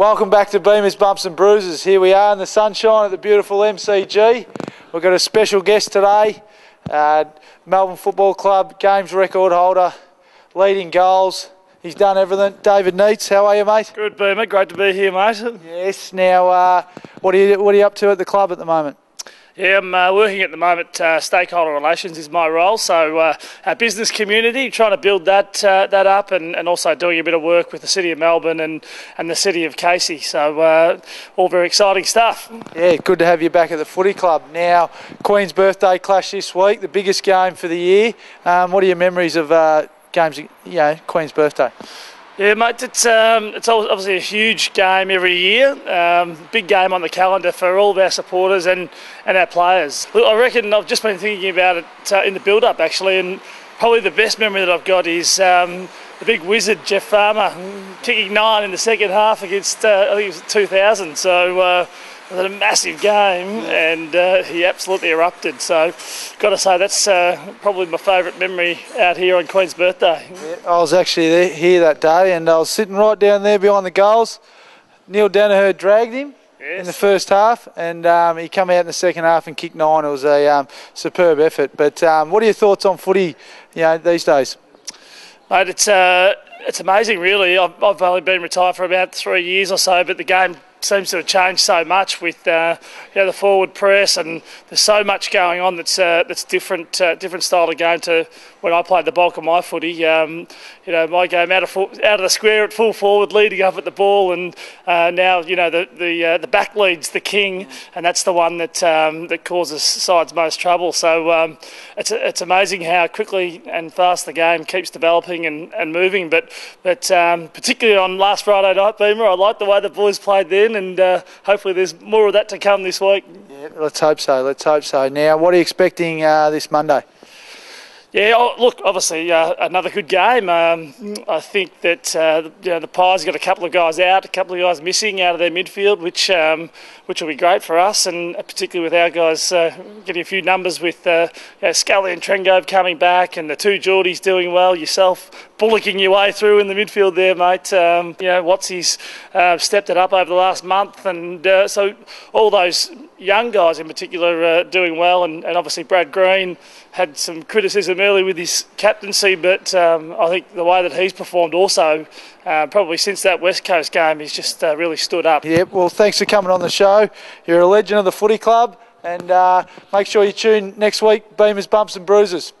Welcome back to Beamers Bumps and Bruises. Here we are in the sunshine at the beautiful MCG. We've got a special guest today, uh, Melbourne Football Club games record holder, leading goals. He's done everything. David Neitz, how are you, mate? Good, Beamer. Great to be here, mate. Yes. Now, uh, what are you what are you up to at the club at the moment? Yeah, I'm uh, working at the moment. Uh, stakeholder relations is my role. So uh, our business community, trying to build that uh, that up, and, and also doing a bit of work with the city of Melbourne and, and the city of Casey. So uh, all very exciting stuff. Yeah, good to have you back at the footy club. Now, Queen's birthday clash this week, the biggest game for the year. Um, what are your memories of uh, games? You know, Queen's birthday. Yeah, mate, it's um, it's obviously a huge game every year. Um, big game on the calendar for all of our supporters and, and our players. Look, I reckon I've just been thinking about it uh, in the build-up actually, and probably the best memory that I've got is um, the big wizard Jeff Farmer kicking nine in the second half against uh, I think it was 2000. So. Uh, was a massive game, and uh, he absolutely erupted. So, got to say that's uh, probably my favourite memory out here on Queen's birthday. Yeah, I was actually there, here that day, and I was sitting right down there behind the goals. Neale Daniher dragged him Yes. in the first half, and um, he come out in the second half and kicked nine. It was a um, superb effort. But um, what are your thoughts on footy, you know, these days? Mate, it's uh, it's amazing, really. I've, I've only been retired for about three years or so, but the game seems to have changed so much with uh, you know, the forward press, and there's so much going on that's uh, that's different uh, different style of game to when I played the bulk of my footy. Um, you know, my game out of full, out of the square at full forward, leading up at the ball, and uh, now you know the the uh, the back lead's the king, and that's the one that um, that causes sides most trouble. So um, it's it's amazing how quickly and fast the game keeps developing and, and moving. But but um, particularly on last Friday night, Beamer, I liked the way the boys played and uh, hopefully there's more of that to come this week. Yeah, let's hope so. Let's hope so. Now, what are you expecting uh, this Monday? Yeah, oh, look, obviously uh, another good game. Um, I think that uh, you know, the Pies got a couple of guys out, a couple of guys missing out of their midfield, which um, which will be great for us, and particularly with our guys uh, getting a few numbers with uh, you know, Scully and Trengove coming back, and the two Geordies doing well. Yourself bullocking your way through in the midfield there, mate. Um, you know, Watsy's uh, stepped it up over the last month, and uh, so all those young guys in particular uh, doing well, and, and obviously Brad Green had some criticism early with his captaincy, but um, I think the way that he's performed also, uh, probably since that West Coast game, he's just uh, really stood up. Yep, well, thanks for coming on the show. You're a legend of the footy club, and uh, make sure you tune next week, Beamers, Bumps and Bruises.